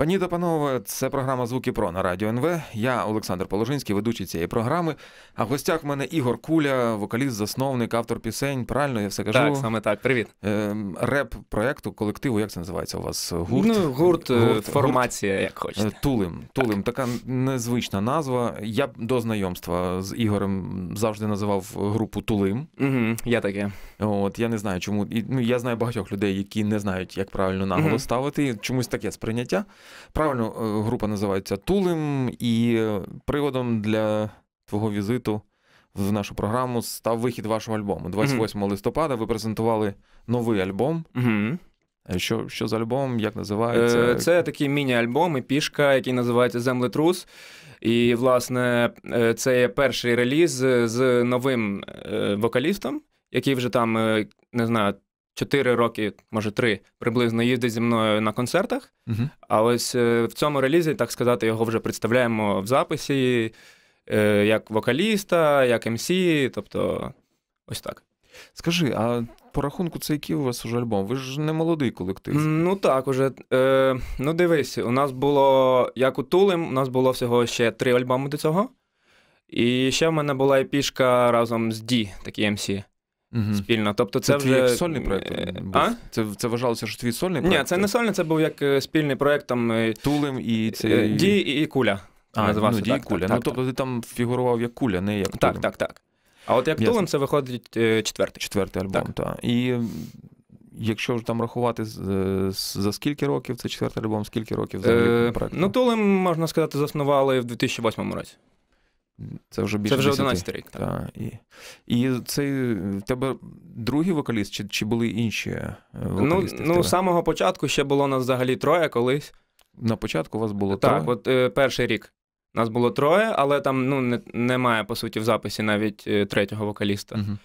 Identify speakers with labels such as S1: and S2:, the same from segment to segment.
S1: Пані та панове, це програма Звуки Про на радіо НВ. Я Олександр Положинський, ведучий цієї програми. А в гостях в мене Ігор Куля, вокаліст, засновник, автор пісень. Правильно я все кажу?
S2: Так, саме так. Привіт.
S1: Е, Реп проекту, колективу, як це називається у вас? Гурт?
S2: Ну, гурт, гурт формація, гурт. як хочете.
S1: Е, Тулим. Тулим. Так. Така незвична назва. Я до знайомства з Ігорем завжди називав групу Тулим.
S2: Угу, Я таке.
S1: От я не знаю, чому. І, Ну, Я знаю багатьох людей, які не знають, як правильно наголос угу. ставити. Чомусь таке сприйняття. Правильно, е, група називається Тулим, і приводом для твого візиту в нашу програму став вихід вашого альбому. 28 mm-hmm. листопада ви презентували новий альбом.
S2: Mm-hmm.
S1: Що що за альбом? Як називається?
S2: Е, це такий міні-альбом і пішка, який називається Землетрус. І, власне, е, це є перший реліз з новим вокалістом, який вже там, не знаю, 4 роки, може 3, приблизно їздить зі мною на концертах.
S1: Uh-huh.
S2: А ось е, в цьому релізі, так сказати, його вже представляємо в записі е, як вокаліста, як МС, тобто ось так.
S1: Скажи, а по рахунку, це який у вас уже альбом? Ви ж не молодий колектив.
S2: Ну так, уже. Е, Ну, дивись, у нас було, як у Тулим, у нас було всього ще три альбоми до цього. І ще в мене була епішка разом з Ді, такий МС угу. спільно. Тобто це,
S1: це
S2: вже
S1: сольний проєкт? Е,
S2: а?
S1: Це це вважалося, що твій сольний проєкт?
S2: Ні, це не сольний, це був як е, спільний проєкт там. Е,
S1: Тулим і це.
S2: Ді і Куля.
S1: А, називався ну, Ді і Куля. Так, ну, так, тобто ти там фігурував як куля, не як
S2: Так, Тулим. так, так. А от як Тулим це виходить четвертий.
S1: Четвертий альбом, так. так. І якщо ж там рахувати за скільки років це четвертий альбом, скільки років взагалі проєкту?
S2: Ну, Тулим, можна сказати, заснували в 2008 році.
S1: Це вже більше
S2: Це вже 11 рік. Так.
S1: так. І і цей в тебе другий вокаліст, чи чи були інші е, вокалісти?
S2: Ну, ну з самого початку ще було нас взагалі троє колись.
S1: На початку у вас було
S2: так,
S1: троє?
S2: Так, от е, перший рік. Нас було троє, але там ну, не, немає, по суті, в записі навіть е, третього вокаліста.
S1: Угу.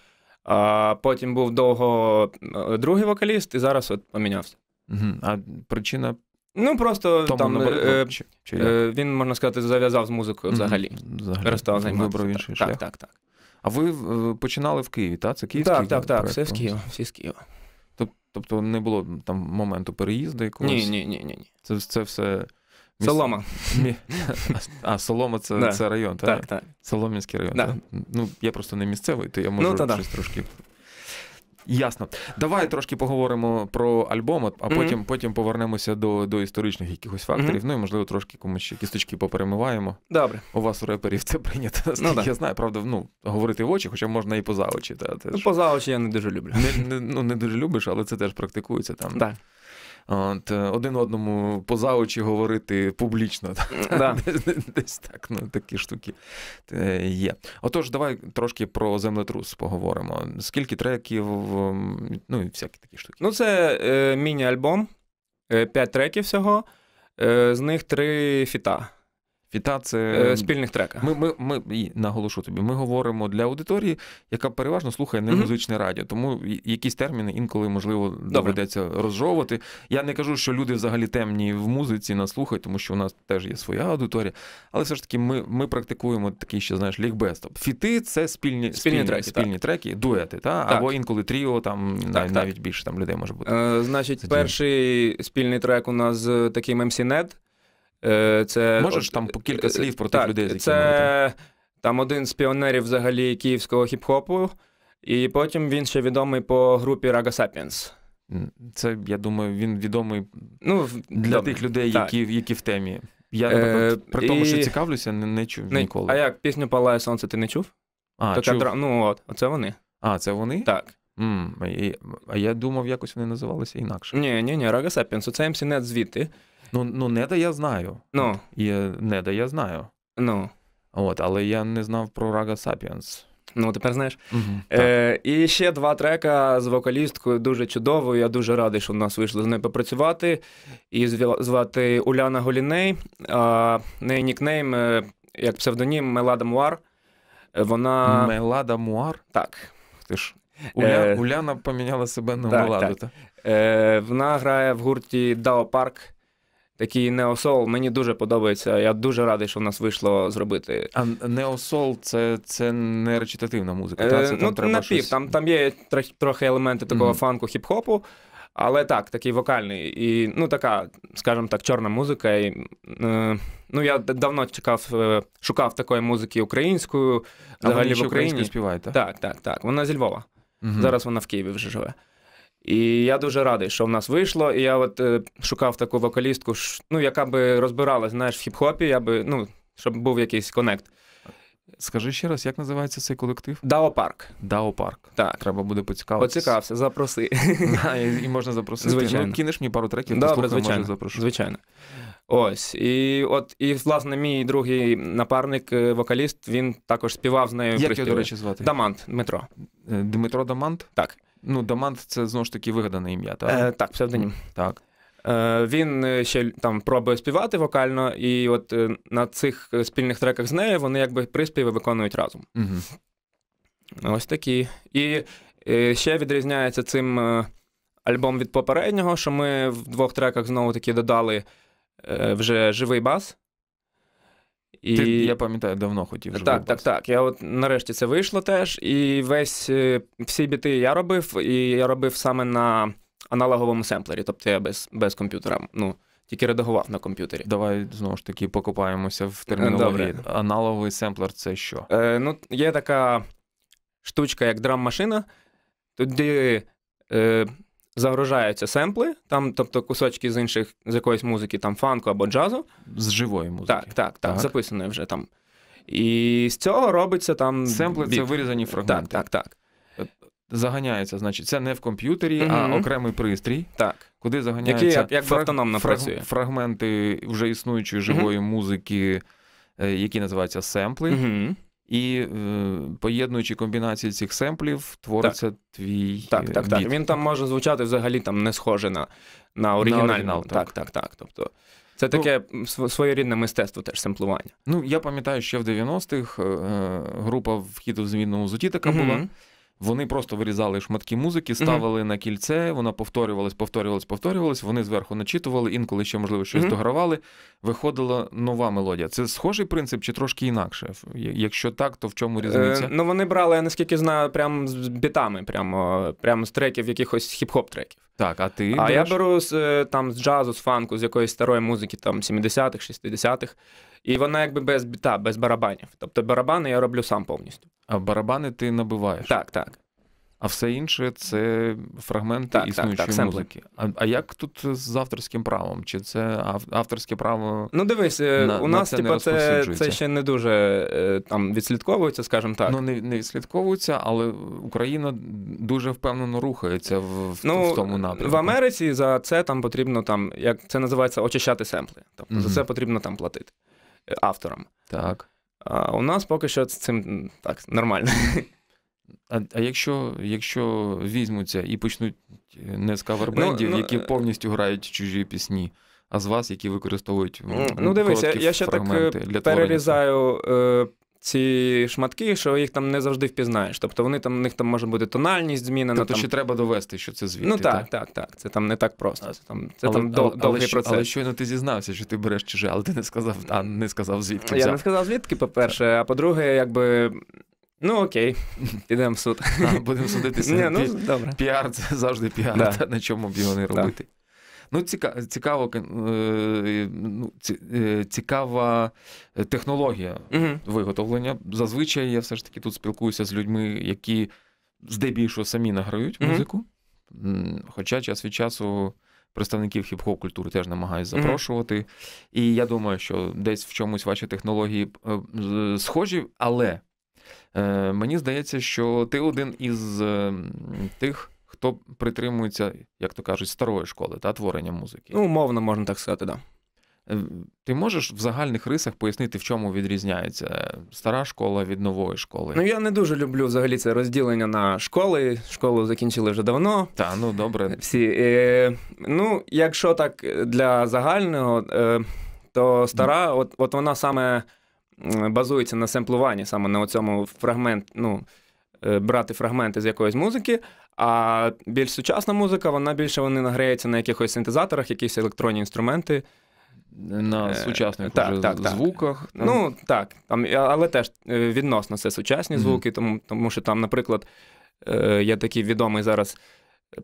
S2: А Потім був довго е, другий вокаліст, і зараз от помінявся.
S1: Угу. А причина
S2: Ну просто
S1: Тому
S2: там
S1: е, чи, чи
S2: е, він, можна сказати, зав'язав з музикою взагалі.
S1: взагалі.
S2: Перестав займатися.
S1: Вибрав інший
S2: так,
S1: шлях.
S2: Так, так, так.
S1: А ви е, починали в Києві, так? Це Київський
S2: Так, так, так, все з
S1: Києва,
S2: всі з Києва.
S1: Тобто не було там моменту переїзду якогось?
S2: Ні, ні, ні, ні.
S1: Це це все.
S2: Солома.
S1: А, Солома це
S2: да.
S1: це район, так?
S2: Так, так.
S1: Солом'янський район.
S2: Да.
S1: Так? Ну, я просто не місцевий, то я можу
S2: ну,
S1: щось трошки Ясно. Давай трошки поговоримо про альбом, а потім mm-hmm. потім повернемося до до історичних якихось факторів. Mm-hmm. Ну і можливо трошки комусь ще кісточки поперемиваємо.
S2: Добре.
S1: У вас у реперів це прийнято.
S2: Ну,
S1: да. Я знаю, правда, ну говорити в очі, хоча можна і поза очі. Та,
S2: ну, поза очі я не дуже люблю.
S1: Не, не, Ну не дуже любиш, але це теж практикується там.
S2: Так.
S1: От, е, Один одному поза очі говорити публічно.
S2: Да.
S1: Десь так, ну такі штуки е, є. Отож, давай трошки про землетрус поговоримо. Скільки треків, ну і всякі такі штуки.
S2: Ну, це е, міні-альбом, е, п'ять треків всього, е, з них три фіта.
S1: Фіта це
S2: е, спільних треках.
S1: Ми ми, ми і наголошу тобі. Ми говоримо для аудиторії, яка переважно слухає не музичне радіо. Тому якісь терміни інколи можливо Добре. доведеться розжовувати. Я не кажу, що люди взагалі темні в музиці нас слухають, тому що у нас теж є своя аудиторія. Але все ж таки, ми ми практикуємо такий ще знаєш лікбез. Тобто Фіти це спільні спільні, спільні треки, спільні треки, дуети, та
S2: так.
S1: або інколи тріо, там
S2: так,
S1: навіть
S2: так.
S1: більше там людей може бути.
S2: Е, Значить, це перший спільний трек у нас з таким MC Ned. Е, це
S1: Можеш там по кілька слів про тих
S2: так,
S1: людей, з
S2: це там один з піонерів взагалі київського хіп-хопу, і потім він ще відомий по групі Raga Sapiens.
S1: Це, я думаю, він відомий
S2: ну,
S1: для тих людей, які які в темі. Я е, при тому, і... що цікавлюся, не, не чув
S2: не,
S1: ніколи.
S2: А як пісню Палає сонце ти не чув?
S1: А,
S2: Така
S1: чув.
S2: Дра... Ну, от, оце вони.
S1: А, це вони?
S2: Так.
S1: Mm, а я думав, якось вони називалися інакше.
S2: Ні, ні, ні, Raga Sapiens, це Net звідти.
S1: Ну, ну Неда я знаю.
S2: Ну.
S1: І Неда я знаю.
S2: Ну.
S1: От, Але я не знав про Raga Sapiens.
S2: Ну, тепер знаєш.
S1: Угу,
S2: е, І ще два трека з вокалісткою дуже чудовою. Я дуже радий, що в нас вийшло з нею попрацювати. І звати Уляна Голіней. А, неї нікнейм, е, як псевдонім Мелада Муар. Вона...
S1: Мелада Муар?
S2: Так.
S1: Ти ж. Уля... Е... Уляна поміняла себе на
S2: так,
S1: Меладу.
S2: Так. Е, Вона грає в гурті Дао Парк. Такий неосол, мені дуже подобається. Я дуже радий, що в нас вийшло зробити.
S1: А неосол це це не речитативна музика.
S2: Е,
S1: та? Це там
S2: ну,
S1: треба
S2: напів.
S1: щось...
S2: Там там є трохи елементи такого mm-hmm. фанку, хіп-хопу, Але так, такий вокальний. І ну, така, скажімо так, чорна музика. І, е, Ну, я давно чекав, е, шукав такої музики українською,
S1: взагалі в Україні співаєте?
S2: Так, так, так. Вона зі Львова. Угу. Зараз вона в Києві вже живе. І я дуже радий, що в нас вийшло. І я от е, шукав таку вокалістку, ну, яка би розбиралась, знаєш, в хіп-хопі, я би, ну, щоб був якийсь конект.
S1: Скажи ще раз, як називається цей колектив?
S2: Дао Парк.
S1: Дао Парк.
S2: Так.
S1: Треба буде поцікавитися.
S2: Поцікався, запроси.
S1: І можна запросити.
S2: Звичайно.
S1: Ну, кинеш мені пару треків,
S2: Добре,
S1: звичайно. може
S2: запрошу. Звичайно. Ось. І от, і, власне, мій другий напарник, е, вокаліст, він також співав з нею.
S1: Як його, до речі, звати?
S2: Дамант Дмитро.
S1: Е, Дмитро Дамант?
S2: Так.
S1: Ну, Дамант це знову ж таки вигадане ім'я, так?
S2: Е, Так, псевдонім.
S1: Так.
S2: Е, Він е, ще там пробує співати вокально, і от на цих спільних треках з нею вони якби приспіви виконують разом.
S1: Угу.
S2: Ось такі. І ще відрізняється цим альбом від попереднього, що ми в двох треках знову таки додали вже живий бас.
S1: І... Ти, Я пам'ятаю, давно хотів.
S2: Так, так, так, так. Я от нарешті це вийшло теж. І весь всі біти я робив, і я робив саме на аналоговому семплері, тобто я без без комп'ютера. Ну, тільки редагував на комп'ютері.
S1: Давай знову ж таки покопаємося в термінології. Добре. Аналоговий семплер це що?
S2: Е, Ну, Є така штучка, як драм-машина, туди е, загружаються семпли, там, тобто кусочки з інших з якоїсь музики, там фанку або джазу.
S1: З живої музики.
S2: Так, так, так, так. записаної вже там. І з цього робиться там.
S1: Семпли це вирізані фрагменти.
S2: Так, так, так
S1: заганяється. Значить, це не в комп'ютері, mm а окремий пристрій,
S2: так.
S1: куди заганяються
S2: Який, як, як фраг... автономно фраг... працює.
S1: фрагменти вже існуючої живої mm музики, е, які називаються семпли.
S2: mm
S1: І е, поєднуючи комбінації цих семплів, твориться так. твій.
S2: Так, так,
S1: біт.
S2: так. Він там може звучати взагалі там не схоже на на оригінальний. На оригінал, так, так, так. Тобто це таке ну, своєрідне мистецтво теж семплування.
S1: Ну, я пам'ятаю, ще в 90-х е, група вхід у змінному зуті така mm була. Вони просто вирізали шматки музики, ставили на кільце, вона повторювалась, повторювалась, повторювалась. Вони зверху начитували, інколи ще, можливо, щось догравали. Виходила нова мелодія. Це схожий принцип чи трошки інакше? Якщо так, то в чому різниця? Е,
S2: Ну вони брали, я наскільки знаю, прямо з бітами, прямо прямо з треків, якихось хіп-хоп треків.
S1: Так, а ти.
S2: А береш? я беру з е, там з джазу, з фанку, з якоїсь старої музики, там 70-х, 60-х. І вона якби без біта, без барабанів. Тобто барабани я роблю сам повністю.
S1: А барабани ти набиваєш?
S2: Так, так.
S1: А все інше це фрагменти так, існуючої так, так, музики. А а як тут з авторським правом? Чи це авторське право?
S2: Ну, дивись, е, на, у нас це, типу, це це ще не дуже е, там відслідковується, скажімо так.
S1: Ну, не не відслідковується, але Україна дуже впевнено рухається в в,
S2: ну,
S1: в тому напрямку.
S2: В Америці за це там потрібно там, як це називається, очищати семпли. Тобто mm-hmm. за це потрібно там платити е, авторам.
S1: Так.
S2: А у нас поки що з цим так нормально.
S1: А а якщо якщо візьмуться і почнуть не з кавербендів, ну, які ну, повністю грають чужі пісні, а з вас, які використовують
S2: ну дивись, я, я ще так е, перерізаю е, ці шматки, що їх там не завжди впізнаєш. Тобто вони там у них там може бути тональність змінена.
S1: Тобто
S2: там...
S1: ще треба довести, що це звідти.
S2: Ну так, так, так. Це там не так просто. Це там це але, там але, довгий
S1: але,
S2: процес.
S1: Але щойно ти зізнався, що ти береш чуже, але ти не сказав, а не сказав звідки.
S2: Я
S1: взяв.
S2: не сказав звідки, по-перше, а по-друге, якби. Ну окей, підемо в суд.
S1: А, Будемо судитися.
S2: Ні, ну, добре.
S1: Піар це завжди піар, да. та на чому б його не робити. Ну, цікаво, цікаво, е, ну, е, цікава технологія угу. виготовлення. Зазвичай я все ж таки тут спілкуюся з людьми, які здебільшого самі награють музику. Угу. Хоча час від часу. Представників хіп-хоп культури теж намагаюсь запрошувати. Mm-hmm. І я думаю, що десь в чомусь ваші технології е, схожі, але Е, Мені здається, що ти один із е, тих, хто притримується, як то кажуть, старої школи та творення музики.
S2: Ну, умовно, можна так сказати, так.
S1: Да. Е, ти можеш в загальних рисах пояснити, в чому відрізняється стара школа від нової школи?
S2: Ну я не дуже люблю взагалі це розділення на школи. Школу закінчили вже давно.
S1: Та, ну добре.
S2: Всі. Е, Ну, якщо так для загального, е, то стара, от, от вона саме базується на семплуванні, саме на цьому фрагмент, ну, е, брати фрагменти з якоїсь музики. А більш сучасна музика, вона більше вони награється на якихось синтезаторах, якісь електронні інструменти.
S1: На е, сучасних так, вже так, звуках.
S2: Так. Ну так, там, але теж е, відносно це сучасні mm-hmm. звуки, тому тому що там, наприклад, є такий відомий зараз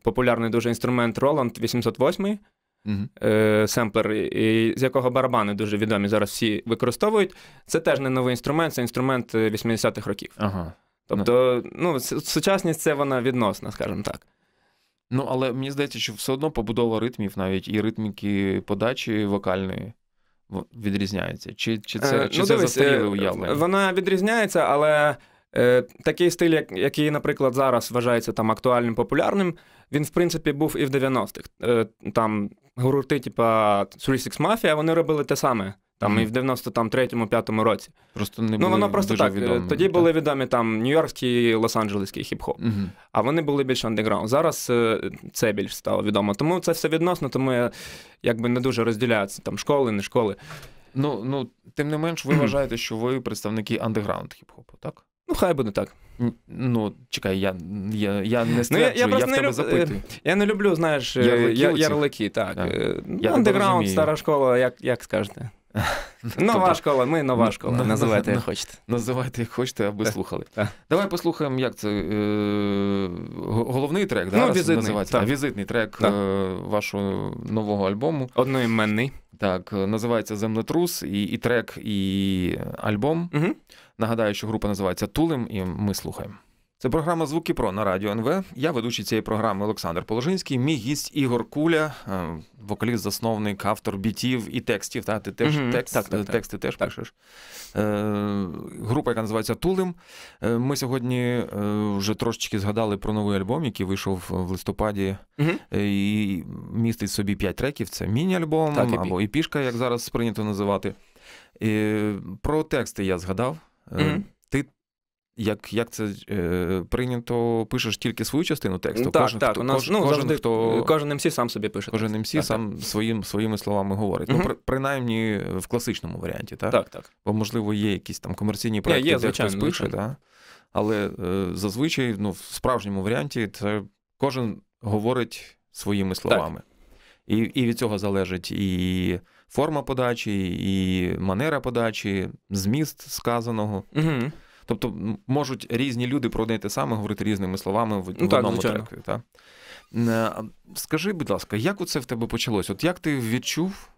S2: популярний дуже інструмент Roland 808.
S1: Мгм.
S2: е, семплер, і з якого барабани дуже відомі зараз всі використовують. Це теж не новий інструмент, це інструмент е, 80-х років.
S1: Ага.
S2: Тобто, ну, сучасність це вона відносна, скажімо так.
S1: Ну, але мені здається, що все одно побудова ритмів, навіть і ритміки подачі вокальної в- відрізняється. Чи, чи це,
S2: Е,
S1: чи
S2: ну,
S1: це застаріле
S2: е,
S1: уявлення?
S2: Вона відрізняється, але е, такий стиль, як, який, наприклад, зараз вважається там актуальним, популярним, він, в принципі, був і в 90-х. Е, там гурти, типа 36 Mafia, вони робили те саме. Там
S1: Мгм.
S2: і в 93-му-5 році.
S1: Просто не
S2: ну, воно просто
S1: дуже
S2: так. е,
S1: відомими,
S2: Тоді
S1: так?
S2: були відомі там нью-йоркський, лос-анджелеський хіп-хоп.
S1: Мгм.
S2: А вони були більш андеграунд. Зараз е, це більш стало відомо. Тому це все відносно, тому я якби не дуже розділяю це там школи, не школи.
S1: Ну, ну, тим не менш, ви вважаєте, що ви представники андеграунд хіп-хопу, так?
S2: Ну, хай буде так.
S1: Ну, чекай, я, я, я не
S2: Ну, я-
S1: стверджую,
S2: я
S1: я, в
S2: не
S1: тебе
S2: люб-
S1: запитую.
S2: Я не люблю, знаєш, е,
S1: Ярлики
S2: я- ярлики, так.
S1: Так.
S2: Е, ну,
S1: Я
S2: Андеграунд, стара школа, як, як скажете. Нова
S1: Тобто,
S2: школа, ми нова школа, називайте як хочете.
S1: Називайте як хочете, аби слухали. Давай послухаємо, як це е, головний трек, да,
S2: Ну, візитний,
S1: називається. візитний трек е, вашого нового альбому.
S2: Одноіменний.
S1: Так, е, називається Землетрус, і, і трек, і альбом. Нагадаю, що група називається Тулим, і ми слухаємо. Це програма Звуки Про на радіо НВ. Я ведучий цієї програми Олександр Положинський. Мій гість Ігор Куля, е, вокаліст, засновник, автор бітів і текстів. Та, ти теж
S2: Мгм.
S1: текст,
S2: Так, так, так.
S1: тексти теж
S2: Так.
S1: пишеш. Е, група, яка називається Тулим. Е, ми сьогодні е, вже трошечки згадали про новий альбом, який вийшов в листопаді. Е, і містить собі 5 треків. Це міні-альбом
S2: Так, EP.
S1: або епішка, як зараз прийнято називати. І про тексти я згадав. Е. Ти як, як це е, прийнято, пишеш тільки свою частину тексту?
S2: Так,
S1: кожен,
S2: так.
S1: хто,
S2: У нас
S1: кожен,
S2: ну,
S1: кожен,
S2: завжди
S1: хто,
S2: кожен МС сам собі пише.
S1: кожен. МС
S2: Так,
S1: сам своїм, своїми словами говорить. Ну, при, принаймні в класичному варіанті, так?
S2: Так, так.
S1: Бо, можливо, є якісь там комерційні проекти,
S2: є,
S1: де
S2: звичайно,
S1: хтось пише, да? але е, зазвичай ну, в справжньому варіанті це кожен говорить своїми словами. І, і від цього залежить і форма подачі, і манера подачі, зміст сказаного.
S2: Угу.
S1: Тобто можуть різні люди про одне те саме говорити різними словами в, в
S2: Ну, так,
S1: одному
S2: звичайно.
S1: треку. Так? Е, Скажи, будь ласка, як оце в тебе почалось? От як ти відчув?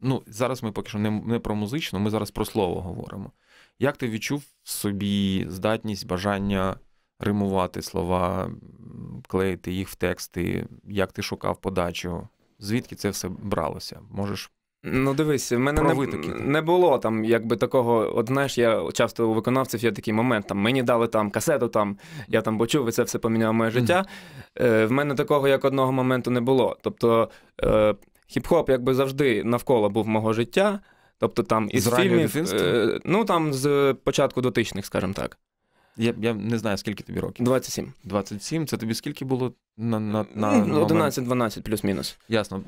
S1: Ну, зараз ми поки що не, не про музичну, ми зараз про слово говоримо. Як ти відчув в собі здатність, бажання римувати слова, клеїти їх в тексти? Як ти шукав подачу? Звідки це все бралося? Можеш
S2: Ну, дивись, в мене не, не було там якби такого. От знаєш, я часто у виконавців є такий момент. Там мені дали там касету, там я там почув, і це все поміняло моє життя. Е, в мене такого як одного моменту не було. Тобто е, хіп-хоп якби завжди навколо був мого життя. Тобто там із
S1: З
S2: фільмів, е, ну там з початку 2000-х, скажімо так.
S1: Я, я не знаю, скільки тобі років.
S2: 27.
S1: 27. Це тобі скільки було на, на, на
S2: Ну, 11-12 плюс-мінус.
S1: Ясно.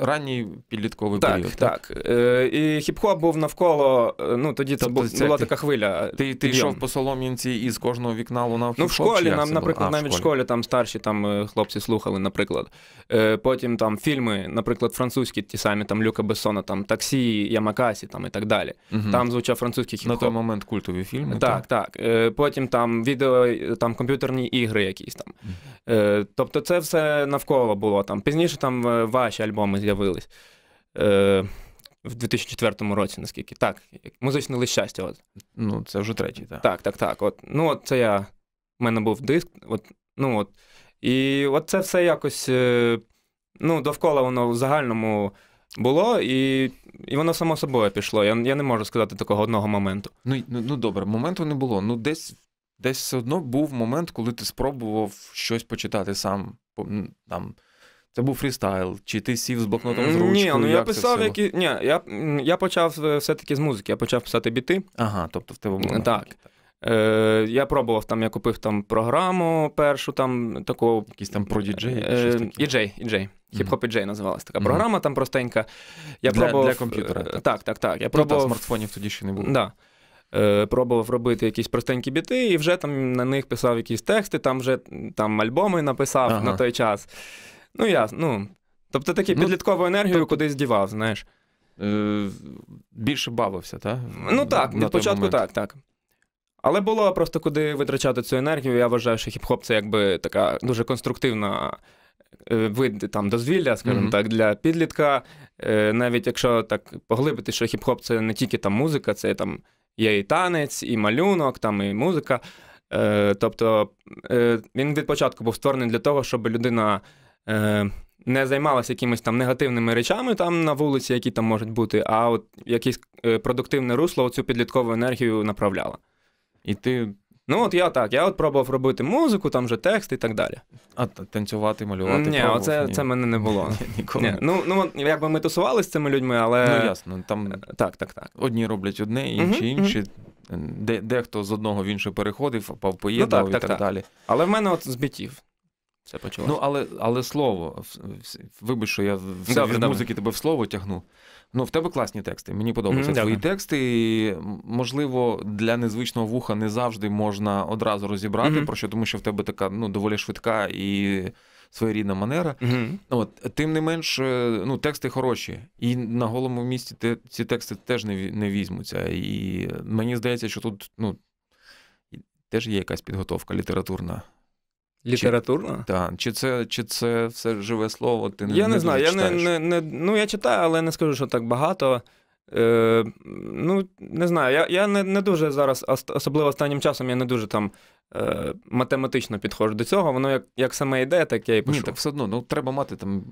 S1: Ранній підлітковий
S2: Так,
S1: період.
S2: так. Е, і хіп-хоп був навколо. е, Ну тоді це
S1: Тобто
S2: був,
S1: це
S2: була
S1: ти-
S2: така хвиля.
S1: Ти, ти йшов по Солом'янці і з кожного вікна лунав
S2: Ну, в
S1: хіп-хоп,
S2: школі, нам, наприклад.
S1: А,
S2: навіть в школі там старші там е, хлопці слухали, наприклад. Е, Потім там фільми, наприклад, французькі, ті самі там Люка Бессона, там таксі, Ямакасі там і так далі.
S1: Мгм.
S2: Там звучав французький
S1: на той момент культові фільми.
S2: Так, так. Е, Потім там відео, е, там комп'ютерні ігри якісь там. Е, Тобто це все навколо було. Там Пізніше там е, ваші альбоми з'явились. Е, В 2004 році, наскільки. Так, музичне лист щастя. От.
S1: Ну, це вже третій, так.
S2: Так, так, так. От, ну, от це я. У мене був диск. От, ну, от. І от це все якось. е, Ну, довкола воно в загальному було, і, і воно само собою пішло. Я, я не можу сказати такого одного моменту.
S1: Ну, ну, ну добре, моменту не було. Ну, десь, десь все одно був момент, коли ти спробував щось почитати сам. Там, це був фрістайл, чи ти сів з блокнотом з ручкою?
S2: Ні, ну я писав які. Ні, я, я почав е, все-таки з музики, я почав писати біти.
S1: Ага, тобто в тебе було.
S2: Так. Е, я пробував там, я купив там програму першу, там таку.
S1: Якийсь там про діджей,
S2: Е,
S1: таке.
S2: EJ, EJ. Хіп-хоп EJ називалась така програма, там простенька. Я
S1: Для-
S2: пробував,
S1: для комп'ютера,
S2: е,
S1: так.
S2: Так, так, так. Я
S1: Ну, та,
S2: пробував,
S1: смартфонів тоді ще не було.
S2: да. Е, пробував робити якісь простенькі біти, і вже там на них писав якісь тексти, там вже там альбоми написав
S1: Ага.
S2: на той час. Ну, я, ну. Тобто таку
S1: Ну,
S2: підліткову енергію кудись дівав, знаєш.
S1: Е, більше бавився, так?
S2: Ну так,
S1: На
S2: від початку так, так. Але було просто куди витрачати цю енергію. Я вважаю, що хіп-хоп це якби така дуже конструктивна е, вид там дозвілля, скажімо mm-hmm. так, для підлітка. Навіть якщо так поглибити, що хіп-хоп це не тільки там музика, це там є і танець, і малюнок, там і музика. Е, тобто він від початку був створений для того, щоб людина не займалася якимись там негативними речами там на вулиці, які там можуть бути, а от якесь продуктивне русло цю підліткову енергію направляла.
S1: І ти.
S2: Ну, от я так, я от пробував робити музику, там вже текст і так далі.
S1: А танцювати, малювати.
S2: Ні,
S1: пробував?
S2: оце
S1: Ні.
S2: це мене не було.
S1: Ніколи.
S2: Ні. Ну, ну, якби ми тусувалися з цими людьми, але.
S1: Ну, ясно. Там
S2: Так, так, так.
S1: Одні роблять одне, інші інші. Де, дехто з одного в інше переходив,
S2: Ну, так,
S1: і
S2: так,
S1: так,
S2: так.
S1: далі.
S2: Але в мене от з бітів це почалося.
S1: Ну, але, але слово, вибач, що я все
S2: Добре,
S1: від
S2: добре.
S1: музики тебе в слово тягну. Ну, в тебе класні тексти. Мені подобаються
S2: Мгм,
S1: твої
S2: дякую.
S1: тексти. І, можливо, для незвичного вуха не завжди можна одразу розібрати,
S2: Мгм.
S1: про що, тому що в тебе така ну, доволі швидка і своєрідна манера.
S2: Угу.
S1: От, тим не менш, е, ну, тексти хороші. І на голому місці те, ці тексти теж не, не візьмуться. І мені здається, що тут ну, теж є якась підготовка літературна.
S2: Літературно?
S1: Та, чи, це, чи це все живе слово? Ти
S2: Я не
S1: дуже
S2: знаю, я не, не, не, ну я читаю, але не скажу, що так багато. Е, ну, не знаю, я, я не, не дуже зараз, особливо останнім часом, я не дуже там е, математично підходжу до цього. Воно як, як саме йде, так я і пишу.
S1: Ні, так все одно, ну треба мати там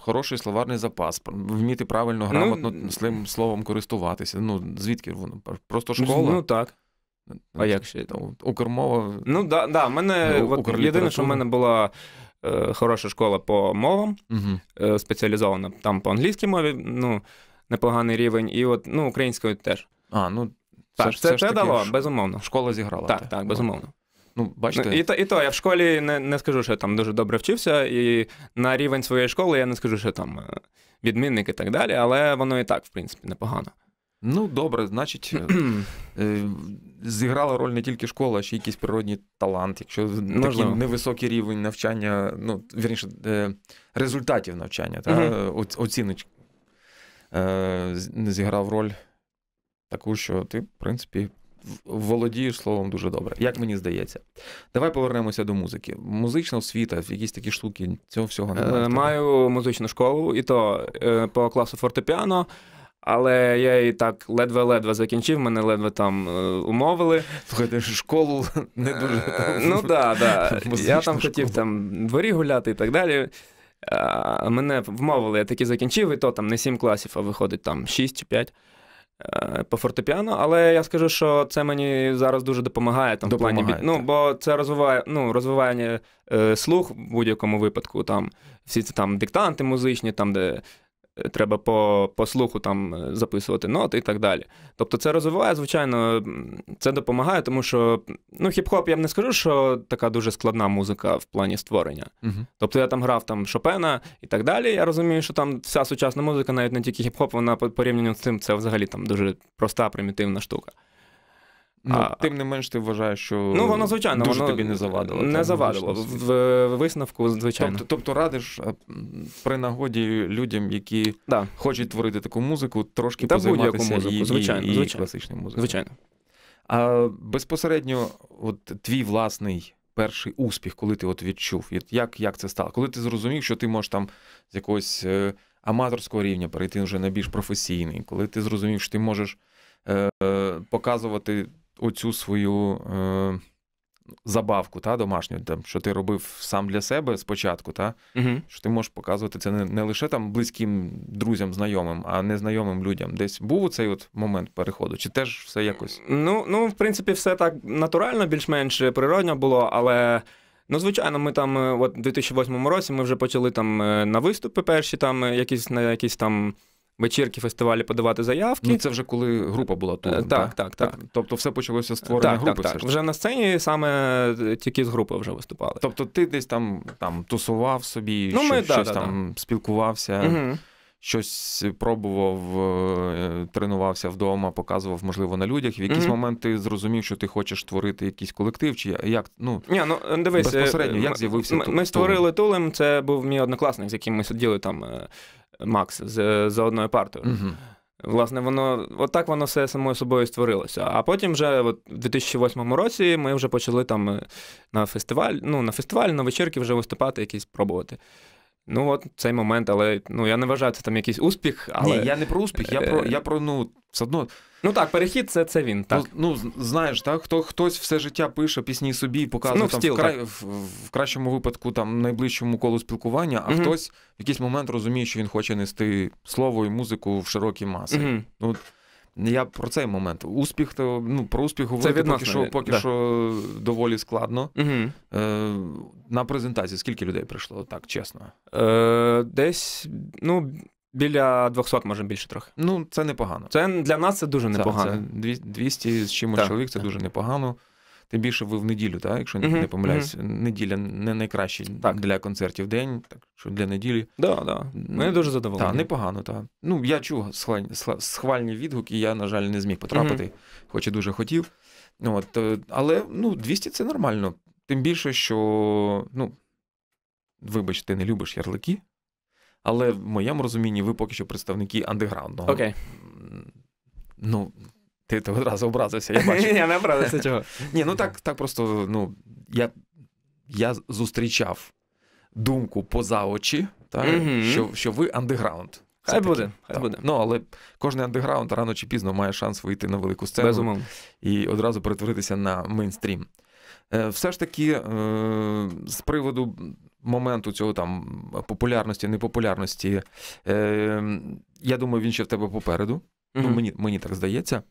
S1: хороший словарний запас, вміти правильно, грамотно
S2: Ну,
S1: словом користуватися. Ну, звідки воно? Просто школа.
S2: Ну так. А як ще?
S1: Та, Укрмова.
S2: Ну, да, да, мене
S1: Ну,
S2: от, єдине, що в мене була е, хороша школа по мовам,
S1: Угу.
S2: е, спеціалізована там по англійській мові, ну, непоганий рівень, і от, ну, українською теж.
S1: А, ну
S2: Так,
S1: ж-
S2: це,
S1: ж
S2: це
S1: таки
S2: дало, безумовно.
S1: Школа зіграла.
S2: Так, так,
S1: Ну,
S2: безумовно.
S1: Ну, бачите,
S2: Ну, і, то, і то, я в школі не, не скажу, що я там дуже добре вчився, і на рівень своєї школи я не скажу, що там е, відмінник і так далі, але воно і так, в принципі, непогано.
S1: Ну добре, значить, е, е, зіграла роль не тільки школа, а ще якийсь природній талант. Якщо такий невисокий рівень навчання, ну, вірніше, е, результатів навчання, та, оц- оціночки, не зіграв роль таку, що ти, в принципі, володієш словом дуже добре, як мені здається. Давай повернемося до музики. Музична освіта, якісь такі штуки, цього всього немає.
S2: Маю музичну школу, і то по класу фортепіано, але я і так ледве-ледве закінчив, мене ледве там е, умовили.
S1: Слухайте, школу не дуже.
S2: Е, Ну так, да, да. Я там хотів там дворі гуляти і так далі. А, мене вмовили, я таки закінчив, і то там не 7 класів, а виходить там 6 чи 5 е, по фортепіано. Але я скажу, що це мені зараз дуже допомагає там в плані Ну, бо це розвиває ну, розвиває е, слух в будь-якому випадку. Там всі ці там диктанти музичні, там, де е, треба по, по слуху там е, записувати ноти і так далі. Тобто це розвиває, звичайно, це допомагає, тому що ну, хіп-хоп я б не скажу, що така дуже складна музика в плані створення.
S1: Мгм.
S2: Тобто я там грав там Шопена і так далі. Я розумію, що там вся сучасна музика, навіть не тільки хіп-хоп, вона по порівнянню з цим це взагалі там дуже проста, примітивна штука.
S1: Ну,
S2: А-
S1: тим не менш, ти вважаєш, що
S2: Ну, воно, звичайно,
S1: дуже
S2: воно
S1: тобі не завадило.
S2: Не завадило. В, в висновку, звичайно.
S1: Тобто, тобто радиш при нагоді людям, які
S2: Да,
S1: хочуть творити таку музику, трошки
S2: Та
S1: позайматися
S2: музику,
S1: і,
S2: звичайно,
S1: і, і
S2: звичайно.
S1: класичною музикою.
S2: звичайно.
S1: А безпосередньо, от твій власний перший успіх, коли ти от відчув, як, як це стало? Коли ти зрозумів, що ти можеш там з якогось е, аматорського рівня перейти вже на більш професійний, коли ти зрозумів, що ти можеш е, е, показувати оцю свою е, забавку та, домашню, там, що ти робив сам для себе спочатку, та,
S2: Угу.
S1: що ти можеш показувати це не, не лише там близьким друзям, знайомим, а незнайомим людям. Десь був цей от момент переходу, чи теж все якось.
S2: Ну, ну, в принципі, все так натурально, більш-менш природньо було, але. Ну, звичайно, ми там, е, от у 2008 році ми вже почали там е, на виступи перші, там е, якісь на якісь там вечірки, фестивалі подавати заявки.
S1: Ну, це вже коли група була тут.
S2: Е, так, так, так.
S1: Тобто все почалося з створення
S2: так,
S1: групи.
S2: так, так. Вже на сцені саме е, тільки з групи вже виступали.
S1: Тобто ти десь там, там тусував собі,
S2: Ну,
S1: що-
S2: ми- да,
S1: щось
S2: да,
S1: там спілкувався,
S2: Угу.
S1: щось пробував, е, тренувався вдома, показував, можливо, на людях. В якийсь
S2: Мгм.
S1: момент ти зрозумів, що ти хочеш створити якийсь колектив, чи як. Ну,
S2: Ні, ну дивись,
S1: Безпосередньо, як з'явився
S2: м-
S1: Ту-
S2: Ми створили Тулем, це був мій однокласник, з яким ми сиділи там, Макс, з, за одною партою.
S1: угу.
S2: Власне, воно отак воно все самою собою створилося. А потім, вже от, у 2008 році, ми вже почали там е, на фестиваль, ну, на фестиваль, на вечірки вже виступати, якісь пробувати. Ну, от цей момент, але ну, я не вважаю, це там якийсь успіх. але...
S1: Ні, я не про успіх, я про я про ну, все одно.
S2: Ну так, перехід це це він. так.
S1: Ну, ну знаєш, так, хто хтось все життя пише пісні собі і показує ну, в, там, стіл, в, край, в, в кращому випадку там найближчому колу спілкування, а угу. хтось в якийсь момент розуміє, що він хоче нести слово і музику в широкі маси. Угу. Ну, я про цей момент. Успіх, то ну про успіх говорити поки що поки да. що доволі складно. Угу. Е, На презентації скільки людей прийшло, так чесно?
S2: Е, Десь, ну. Біля 200, може більше трохи.
S1: Ну, це непогано.
S2: Це для нас це дуже непогано.
S1: Це 200 з чимось так, чоловік, це так. дуже непогано. Тим більше ви в неділю, так? якщо uh-huh, не помиляюсь, uh-huh. неділя не найкращий так. для концертів день, так що для неділі.
S2: Да, да. Ми дуже задоволені.
S1: Так, непогано, так. Ну, я чув схвальні, схвальні відгуки, я, на жаль, не зміг потрапити, uh-huh. хоч і дуже хотів. От, е, Але ну, 200 це нормально. Тим більше, що, ну, вибач, ти не любиш ярлики. Але в моєму розумінні ви поки що представники андеграундного.
S2: Окей.
S1: Ну, ти ти одразу образився, я бачу.
S2: Я не образився чого.
S1: Ні, ну так так просто, ну, я я зустрічав думку поза очі, так, що що ви андеграунд.
S2: Хай буде, хай буде.
S1: Ну, але кожен андеграунд рано чи пізно має шанс вийти на велику сцену
S2: Безумовно.
S1: і одразу перетворитися на мейнстрім. Е, все ж таки, е, з приводу моменту цього там популярності, непопулярності, е, я думаю, він ще в тебе попереду. Ну, Мені мені так здається.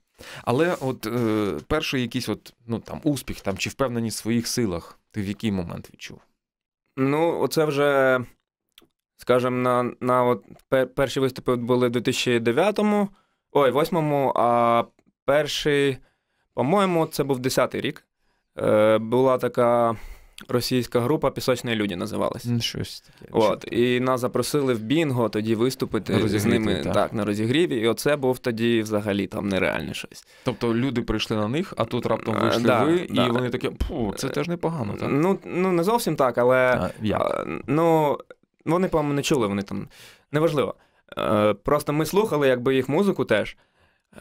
S1: Але от е, перший якийсь от, ну, там, успіх там, чи впевненість в своїх силах, ти в який момент відчув?
S2: Ну, оце вже, скажімо, на на от перші виступи були в 2009-му, ой, 8-му, а перший, по-моєму, це був 10-й рік. Е, Була така російська група Пісочні люди називалась.
S1: Щось таке.
S2: От, І нас запросили в Бінго тоді виступити з ними так. так, на розігріві. І оце був тоді взагалі там нереальне щось.
S1: Тобто люди прийшли на них, а тут раптом вийшли да, ви, да. і вони такі, пу, це теж непогано. так?
S2: Ну, ну не зовсім так, але а, як? ну, вони, по-моєму, не чули, вони там неважливо. Е, просто ми слухали якби їх музику теж.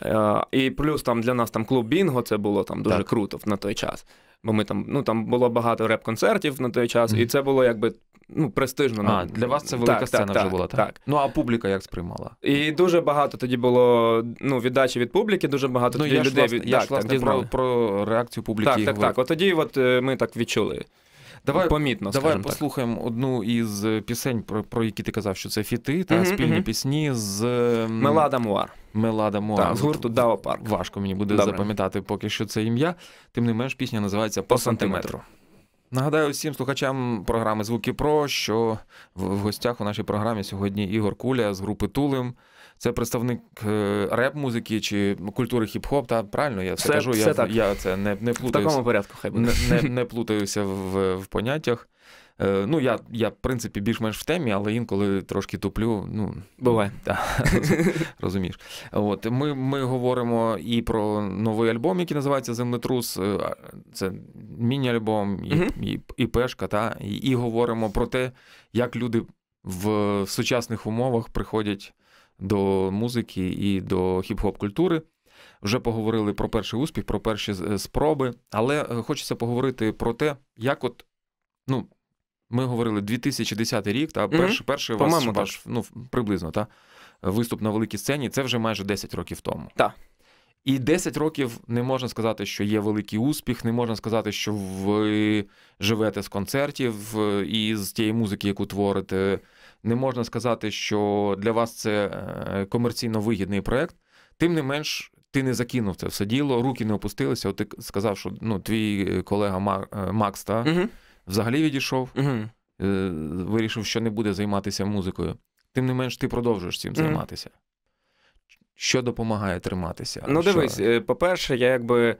S2: Е, і плюс там для нас там клуб Бінго, це було там дуже так. круто на той час. Бо ми там ну там було багато реп-концертів на той час, і це було якби ну, престижно.
S1: А, Для вас це велика так, сцена так, вже була, так? так? Ну а публіка як сприймала?
S2: І дуже багато тоді було ну, віддачі від публіки, дуже багато
S1: ну,
S2: тоді
S1: я
S2: людей.
S1: Ж, я ж, власне, про, про реакцію публіки.
S2: Так, так, так. От тоді от е, ми так відчули. Давай помітно,
S1: давай послухаємо так. одну із пісень, про про які ти казав, що це фіти, та mm-hmm, спільні mm-hmm. пісні з
S2: Мелада Муар.
S1: Мелада Муар.
S2: З гурту Дао Парк.
S1: Важко мені буде Добре. запам'ятати поки що це ім'я. Тим не менш, пісня називається По, По сантиметру. Нагадаю всім слухачам програми Звуки Про, що в гостях у нашій програмі сьогодні Ігор Куля з групи Тулим. Це представник е, реп-музики чи культури хіп-хоп. Та правильно я все, кажу.
S2: Все
S1: я
S2: так.
S1: я це не не плутаюся.
S2: В такому порядку хай буде.
S1: Не, не, не плутаюся в, в поняттях. Е, ну, я, я, в принципі, більш-менш в темі, але інколи трошки туплю. Ну,
S2: Буває.
S1: Да, Розумієш. От, Ми ми говоримо і про новий альбом, який називається Землетрус. Е, це міні-альбом, і, uh-huh. і, і пешка, та, і, і говоримо про те, як люди в сучасних умовах приходять до музики і до хіп-хоп культури. Вже поговорили про перший успіх, про перші спроби, але е, хочеться поговорити про те, як от, ну, ми говорили 2010 рік, та перший, mm-hmm. перший ваш, ваш ну, приблизно та, виступ на великій сцені це вже майже 10 років тому.
S2: Так.
S1: І 10 років не можна сказати, що є великий успіх, не можна сказати, що ви живете з концертів і з тієї музики, яку творите. Не можна сказати, що для вас це е, комерційно вигідний проєкт. Тим не менш, ти не закинув це все діло, руки не опустилися. От ти сказав, що ну, твій колега е, Макс та, угу. Взагалі відійшов, угу. вирішив, що не буде займатися музикою. Тим не менш, ти продовжуєш цим угу. займатися. Що допомагає триматися?
S2: Ну, дивись, по-перше, я якби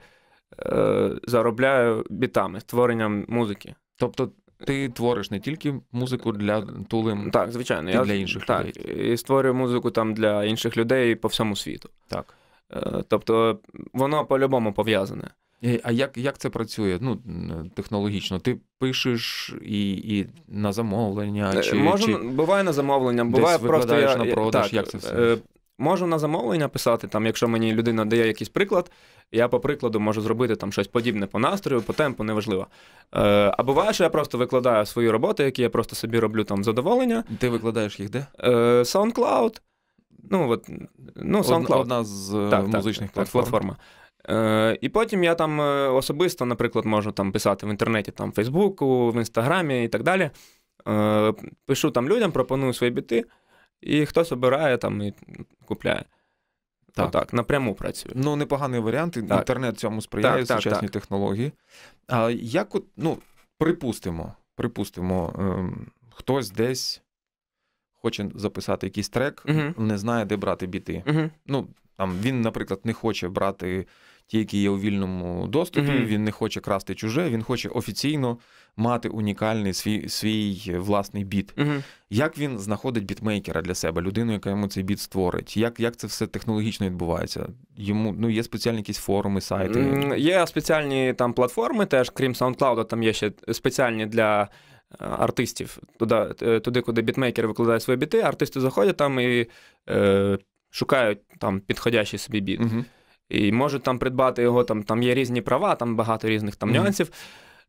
S2: е, заробляю бітами, створенням музики.
S1: Тобто ти твориш не тільки музику для тулим,
S2: так, звичайно,
S1: і я, для інших
S2: так,
S1: людей.
S2: І створюю музику там для інших людей по всьому світу.
S1: Так.
S2: Е, тобто воно по-любому пов'язане.
S1: А як як це працює? Ну, технологічно? Ти пишеш і і на замовлення?
S2: Е,
S1: чи,
S2: Можна,
S1: чи
S2: Буває на замовлення, буває
S1: десь
S2: просто
S1: я, на продаж, так, як це все?
S2: Е, можу на замовлення писати, там, якщо мені людина дає якийсь приклад, я по прикладу можу зробити там щось подібне по настрою, по темпу, неважливо. Е, А буває, що я просто викладаю свої роботи, які я просто собі роблю там задоволення.
S1: Ти викладаєш їх де?
S2: Е, SoundCloud. Ну, от, ну, SoundCloud.
S1: Одна з
S2: так,
S1: музичних
S2: так,
S1: платформ.
S2: платформа. Е, І потім я там е, особисто, наприклад, можу там писати в інтернеті, там, в Фейсбуку, в Інстаграмі і так далі. Е, Пишу там людям, пропоную свої біти, і хтось обирає там і купляє.
S1: Так.
S2: Так, напряму працюю.
S1: Ну, непоганий варіант.
S2: Так.
S1: Інтернет цьому сприяє,
S2: Так,
S1: сучасні
S2: так.
S1: технології. А як от, ну, припустимо, припустимо, ем, хтось десь хоче записати якийсь трек,
S2: Мгм.
S1: не знає, де брати біти.
S2: Угу.
S1: Ну, там він, наприклад, не хоче брати ті, які є у вільному доступі,
S2: Мгм.
S1: він не хоче красти чуже, він хоче офіційно мати унікальний свій, свій власний біт.
S2: Угу.
S1: Як він знаходить бітмейкера для себе, людину, яка йому цей біт створить? Як, як це все технологічно відбувається? Йому ну, є спеціальні якісь форуми, сайти.
S2: М, Є спеціальні там платформи, теж крім SoundCloud, там є ще спеціальні для е, артистів. Туди, е, туди куди бітмейкери викладають свої біти, артисти заходять там і е, шукають там підходящий собі біт.
S1: Угу.
S2: І можуть там придбати його, там, там є різні права, там багато різних там нюансів.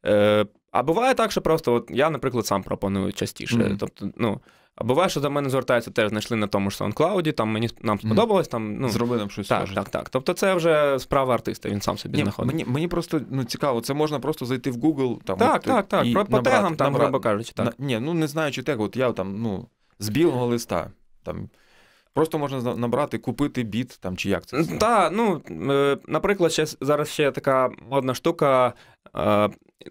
S2: Е, а буває так, що просто от я, наприклад, сам пропоную частіше. Тобто, ну, а буває, що до мене звертаються, теж знайшли на тому ж SoundCloud, там мені нам сподобалось. Там, ну,
S1: Зроби нам щось
S2: так,
S1: схоже.
S2: так, так. Тобто це вже справа артиста, він сам собі
S1: Ні,
S2: знаходить.
S1: мені, мені просто ну, цікаво, це можна просто зайти в Google. Там,
S2: Так,
S1: от,
S2: так, так.
S1: і
S2: Про по
S1: набрати-
S2: тегам, там,
S1: набрати-
S2: грубо кажучи, так.
S1: На, ні, ну не знаючи тег, от я там, ну, з білого листа. Там, просто можна набрати, купити біт, там, чи як це.
S2: Так, ну, е, наприклад, ще, зараз ще така модна штука. е,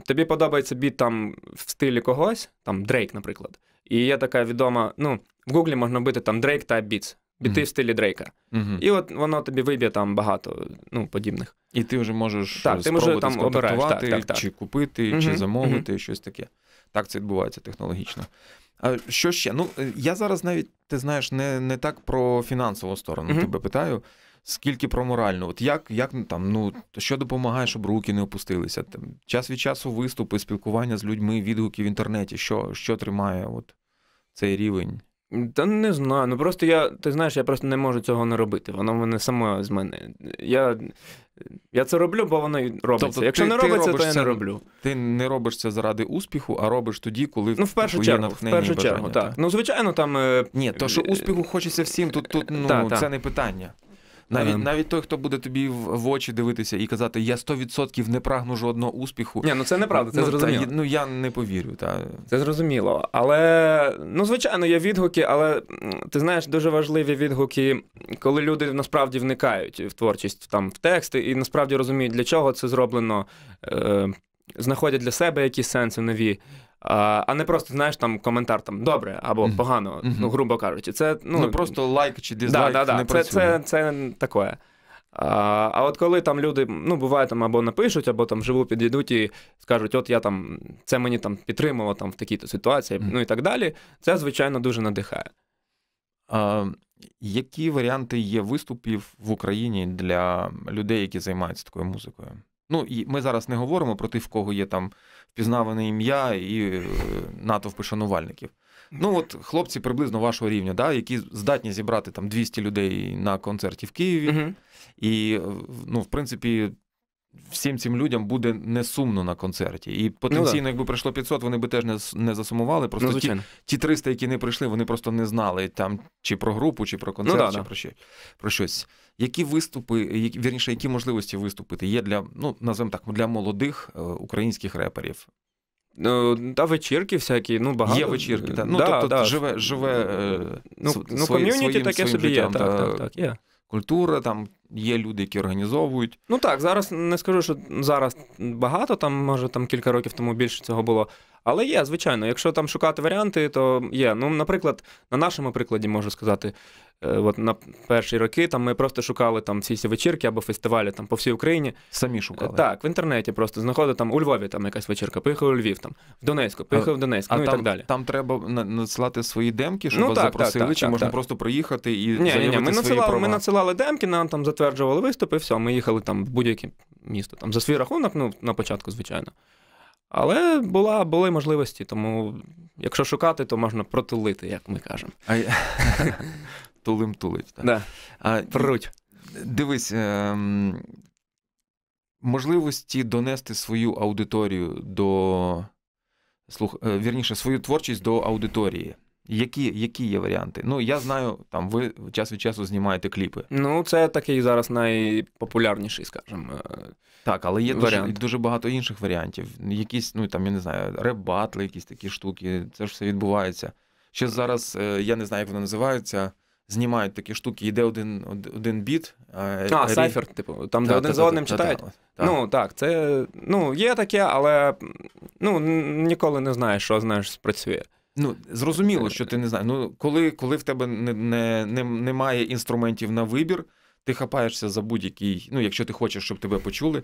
S2: Тобі подобається біт там в стилі когось, там Дрейк, наприклад. І є така відома, ну, в Гуглі можна вбити там Drake Type Beats, біти
S1: Мгм.
S2: в стилі Дрейка.
S1: Мгм.
S2: І от воно тобі виб'є там багато ну, подібних.
S1: І ти вже можеш
S2: Так, ти
S1: спробувати
S2: там обираєш, так, так, так.
S1: чи купити, чи
S2: Мгм,
S1: замовити, щось таке. Так це відбувається технологічно. Що ще? Ну, е, я зараз навіть, ти знаєш, не, не так про фінансову сторону
S2: Мгм.
S1: тебе питаю, скільки про моральну. От як, як там, ну, що допомагає, щоб руки не опустилися? Там, час від часу виступи, спілкування з людьми, відгуки в інтернеті. Що, що тримає от, цей рівень?
S2: Та не знаю. Ну просто я, ти знаєш, я просто не можу цього не робити. Воно в мене само з мене. Я, я це роблю, бо воно і робиться.
S1: Тобто
S2: Якщо
S1: ти-
S2: не робиться, то я
S1: це-
S2: не роблю.
S1: Ти не робиш це заради успіху, а робиш тоді, коли
S2: Ну, в першу
S1: є
S2: чергу, в першу чергу, так. Ну, звичайно, там. е,
S1: Ні, то що успіху хочеться всім, тут, тут ну,
S2: Та, та.
S1: це не питання. Навіть,
S2: Ем.
S1: навіть той, хто буде тобі в, в очі дивитися і казати, я 100% не прагну жодного успіху.
S2: Ні, ну це неправда, це
S1: ну,
S2: зрозуміло.
S1: Та, ну я не повірю. Та.
S2: Це зрозуміло. Але, ну, звичайно, є відгуки, але ти знаєш, дуже важливі відгуки, коли люди насправді вникають в творчість, там, в тексти, і насправді розуміють, для чого це зроблено, е, знаходять для себе якісь сенси нові. А, не просто, знаєш, там коментар там добре або погано,
S1: Мгм.
S2: ну, грубо кажучи. Це, ну,
S1: Ну, просто лайк чи
S2: да,
S1: дизлайк
S2: да, да.
S1: не
S2: Це,
S1: працює.
S2: це, це таке. А, а от коли там люди, ну, буває, там або напишуть, або там вживу підійдуть і скажуть, от я там, це мені там підтримало там в такій-то ситуації,
S1: Мгм.
S2: ну і так далі, це, звичайно, дуже надихає.
S1: А, які варіанти є виступів в Україні для людей, які займаються такою музикою? Ну, і ми зараз не говоримо про тих, в кого є там впізнаване ім'я і е, натовпи шанувальників. Ну, от хлопці приблизно вашого рівня, да, які здатні зібрати там 200 людей на концерті в Києві.
S2: Угу.
S1: І, е, ну, в принципі, всім цим людям буде не сумно на концерті. І потенційно, якби прийшло 500, вони би теж не, не засумували. Просто
S2: Ну,
S1: ті, ті 300, які не прийшли, вони просто не знали там чи про групу, чи про концерт,
S2: Ну, да,
S1: чи
S2: да.
S1: Про, що, про щось. Які виступи, які, вірніше, які можливості виступити є для, ну, називаємо так, для молодих е, українських реперів?
S2: Ну, та вечірки всякі, ну, багато.
S1: Є вечірки, та? ну,
S2: да,
S1: тобто
S2: да.
S1: живе, живе е,
S2: Ну,
S1: св-
S2: ну
S1: свої-
S2: ком'юніті таке собі є,
S1: життям,
S2: так,
S1: та,
S2: так, так, є.
S1: Культура, там є люди, які організовують.
S2: Ну так, зараз не скажу, що зараз багато, там, може, там кілька років тому більше цього було. Але є, звичайно, якщо там шукати варіанти, то є. Ну, наприклад, на нашому прикладі можу сказати, е, от на перші роки там ми просто шукали там всі ці вечірки або фестивалі там по всій Україні.
S1: Самі
S2: Е,
S1: шукали.
S2: Так, в інтернеті просто знаходив там у Львові там якась вечірка, поїхав у Львів, там, в Донецьку, поїхав в Донецьк,
S1: А
S2: ну і
S1: там,
S2: так далі.
S1: там треба надсилати свої демки, щоб
S2: Ну,
S1: вас
S2: так,
S1: запросили,
S2: так, так,
S1: чи
S2: так,
S1: можна
S2: так.
S1: просто приїхати і
S2: Ні, ні, ні, ми
S1: свої
S2: надсилали,
S1: права?
S2: ми надсилали демки, нам там затверджували виступи, все, ми їхали там в будь-яке місто. Там за свій рахунок, ну, на початку, звичайно. Але була, були можливості, тому якщо шукати, то можна протулити, як ми кажемо.
S1: А, я- тулим тулить. Так.
S2: Да.
S1: А,
S2: Пруть.
S1: Дивись, ем, можливості донести свою аудиторію до слух, е, вірніше, свою творчість до аудиторії. Які які є варіанти? Ну, я знаю, там ви час від часу знімаєте кліпи.
S2: Ну, це такий зараз найпопулярніший, скажімо. е,
S1: Так, але є дуже,
S2: Варіант.
S1: дуже багато інших варіантів. Якісь, ну там, я не знаю, реп-батли, якісь такі штуки. Це ж все відбувається. Ще зараз, е, я не знаю, як воно називається. Знімають такі штуки, йде один, один біт.
S2: А,
S1: рі-
S2: сайфер, типу, там, де
S1: Та,
S2: один
S1: та,
S2: за одним
S1: та,
S2: читають.
S1: та, та.
S2: Ну, так, це ну, є таке, але ну, ніколи не знаєш, що знаєш, спрацює.
S1: Ну, зрозуміло, що ти не знаєш. Ну, коли, коли в тебе не, не, не, немає інструментів на вибір, ти хапаєшся за будь-який. Ну, якщо ти хочеш, щоб тебе почули,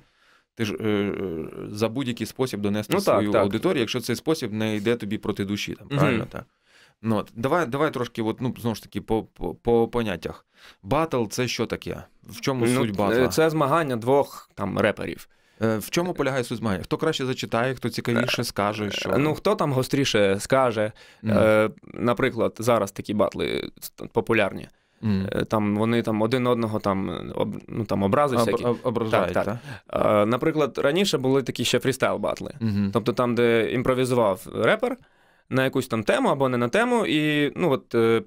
S1: ти ж е, е, за будь-який спосіб донести
S2: Ну, так,
S1: свою
S2: так.
S1: аудиторію, якщо цей спосіб не йде тобі проти душі, там, правильно? Так. Ну, от, давай, давай трошки, от, ну, знову ж таки, по, по, по поняттях. Батл це що таке? В чому суть
S2: Ну,
S1: батла?
S2: е, це змагання двох там реперів.
S1: Е, В чому полягає суть змагання? Хто краще зачитає, хто цікавіше скаже, що.
S2: Е, Ну, хто там гостріше скаже. Е, наприклад, зараз такі батли популярні. Е, Там вони там один одного там, об, ну, там образи
S1: Об-
S2: всякі.
S1: об- ображають,
S2: Так,
S1: так?
S2: так? наприклад, раніше були такі ще фрістайл батли.
S1: Мгм.
S2: Тобто там, де імпровізував репер на якусь там тему або не на тему, і ну от е,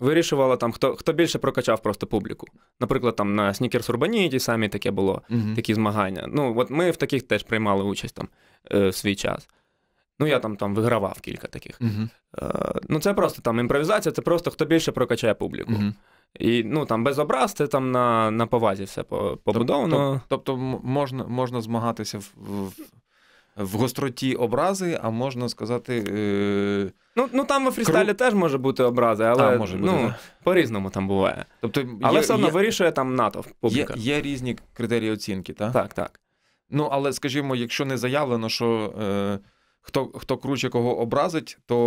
S2: вирішувала там, хто, хто більше прокачав просто публіку. Наприклад, там на Sneakers Urbanity ті самі таке було,
S1: Мгм.
S2: такі змагання. Ну, от ми в таких теж приймали участь там е, в свій час. Ну, я там, там вигравав кілька таких.
S1: Мгм.
S2: Е, ну, це просто там імпровізація, це просто хто більше прокачає публіку.
S1: Мгм.
S2: І ну там без образ, це там на, на повазі все побудовано.
S1: Тобто м- можна, можна змагатися в, в, в гостроті образи, а можна сказати. Е...
S2: Ну, ну там у фрістайлі теж може бути образи, але
S1: а, може бути,
S2: ну,
S1: так.
S2: по-різному там буває.
S1: Тобто
S2: Але
S1: є,
S2: все одно
S1: є,
S2: вирішує там натовп
S1: є,
S2: публіка.
S1: є різні критерії оцінки, так?
S2: Так, так.
S1: Ну, але скажімо, якщо не заявлено, що е, хто, хто круче кого образить, то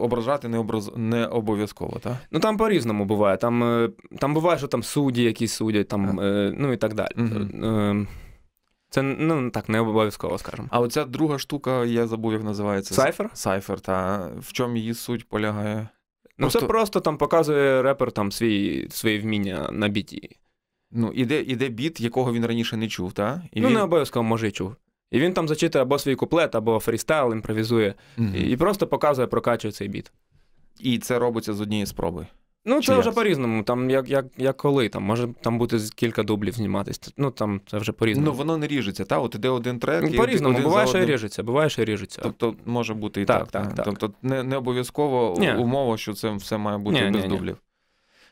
S1: ображати не, образ... не обов'язково, так?
S2: Ну там по-різному буває. Там, е, там буває, що там судді якісь судять, там, е, ну і так далі.
S1: Мгм.
S2: Е, Це ну так, не обов'язково, скажімо.
S1: А оця друга штука, я забув, як називається.
S2: Сайфер?
S1: Сайфер, та в чому її суть полягає?
S2: Ну
S1: Просто-
S2: це просто там показує репер там свої, свої вміння на біті.
S1: Ну, іде, іде біт, якого він раніше не чув, так? І
S2: ну,
S1: він...
S2: не обов'язково може і чув. І він там зачитує або свій куплет, або фрістайл, імпровізує,
S1: Мгм.
S2: і, і просто показує, прокачує цей біт.
S1: І це робиться з однієї спроби.
S2: Ну,
S1: Чи
S2: це
S1: як
S2: вже по-різному, там як, як, як коли, там може там бути кілька дублів зніматись. Ну там це вже по-різному.
S1: Ну, воно не ріжеться, та? От іде один трек.
S2: Ну, по-різному,
S1: один
S2: буває, що і
S1: одним.
S2: ріжеться, буває, що і ріжеться.
S1: Тобто може бути і
S2: Так,
S1: так.
S2: так, так.
S1: Тобто не, не обов'язково
S2: Ні.
S1: умова, що це все має бути
S2: Ні,
S1: без
S2: ні, ні.
S1: дублів.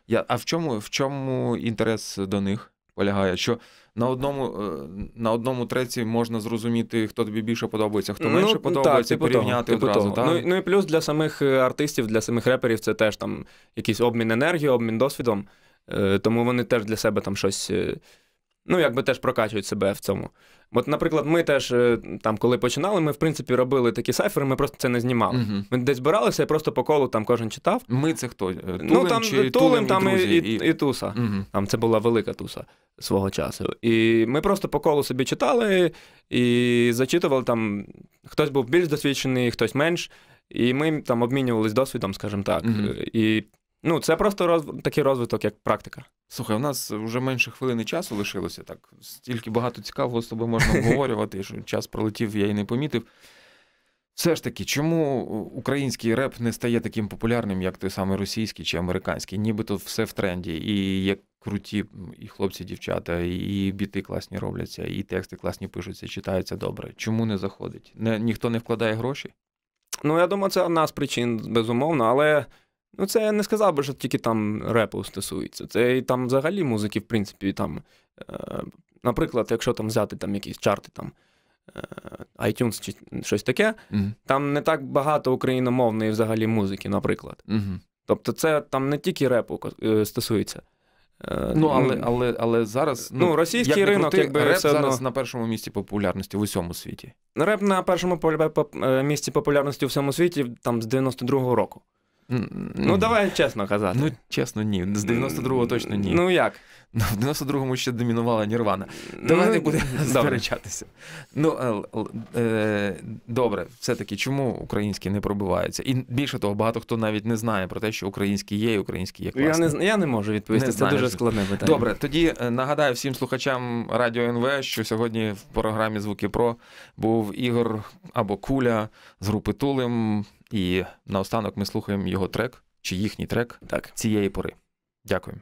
S1: Я, а в чому, в чому інтерес до них полягає? Що на одному, е, на одному треці можна зрозуміти, хто тобі більше подобається, хто менше
S2: ну,
S1: подобається,
S2: так, типу
S1: порівняти
S2: того, типу
S1: одразу.
S2: того.
S1: так?
S2: Ну, і- ну і плюс для самих е, артистів, для самих реперів це теж там якийсь обмін енергією, обмін досвідом. Е, Тому вони теж для себе там щось. Ну, якби теж прокачують себе в цьому. От, наприклад, ми теж е, там, коли починали, ми в принципі робили такі сайфери, ми просто це не знімали.
S1: Мгм.
S2: Ми десь збиралися і просто по колу там кожен читав.
S1: Ми це хто? Тулем
S2: ну там
S1: чи
S2: Тулем, там і,
S1: друзі?
S2: і, і Туса.
S1: Мгм.
S2: Там це була велика туса свого часу. І ми просто по колу собі читали і зачитували там. Хтось був більш досвідчений, хтось менш. І ми там обмінювались досвідом, скажімо так.
S1: Мгм.
S2: І ну, це просто роз... такий розвиток, як практика.
S1: Слухай, у нас вже менше хвилини часу лишилося. Так стільки багато цікавого з тобою можна обговорювати, що час пролетів, я і не помітив. Все ж таки, чому український реп не стає таким популярним, як той самий російський чи американський? Нібито все в тренді. І є круті і хлопці, дівчата, і біти класні робляться, і тексти класні пишуться, читаються добре. Чому не заходить? Не, ніхто не вкладає гроші?
S2: Ну, я думаю, це одна з причин, безумовно, але ну, це я не сказав би, що тільки там репу стосується. Це і там взагалі музики, в принципі, там, е, наприклад, якщо там взяти там якісь чарти, там е, iTunes чи щось таке,
S1: Угу.
S2: там не так багато україномовної взагалі музики, наприклад.
S1: Угу.
S2: Тобто, це там не тільки репу е, стосується. Е,
S1: Ну, але, але, але зараз.
S2: Ну, російський
S1: як
S2: ринок,
S1: крути,
S2: якби,
S1: реп
S2: все одно-
S1: зараз на першому місці популярності в усьому світі.
S2: Реп на першому місці популярності у всьому світі там з 92-го року. Ну, давай чесно казати.
S1: Ну, чесно, ні. З 92-го точно ні.
S2: Ну як?
S1: В 92-му ще домінувала Нірвана. Давай
S2: Ну,
S1: не будемо
S2: добре.
S1: Ну, е, е, добре, все-таки, чому українські не пробиваються? І більше того, багато хто навіть не знає про те, що українські є, і українські є
S2: Я не, я не можу відповісти,
S1: Не
S2: це
S1: знаєш.
S2: дуже складне питання.
S1: Добре, тоді е, нагадаю всім слухачам Радіо НВ, що сьогодні в програмі Звуки Про був Ігор або Куля з групи Тулим. І наостанок ми слухаємо його трек чи їхній трек
S2: Так.
S1: цієї пори. Дякую.